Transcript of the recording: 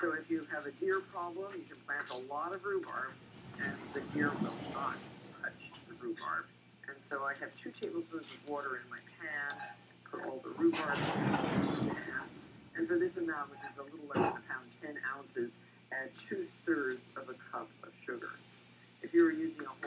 So if you have a deer problem, you can plant a lot of rhubarb, and the deer will not touch the rhubarb. And so I have two tablespoons of water in my pan for all the rhubarb. And for this amount, which is a little less than a pound, 10 ounces, add two-thirds of a cup of sugar. If you were using a whole